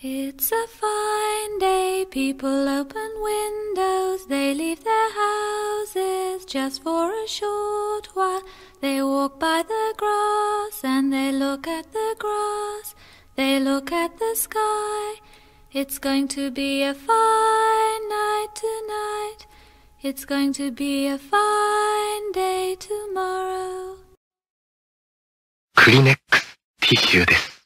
It's a fine day, people open windows, they leave their houses just for a short while. They walk by the grass and they look at the grass, they look at the sky. It's going to be a fine night tonight, it's going to be a fine day tomorrow. クリネックスティッシュです。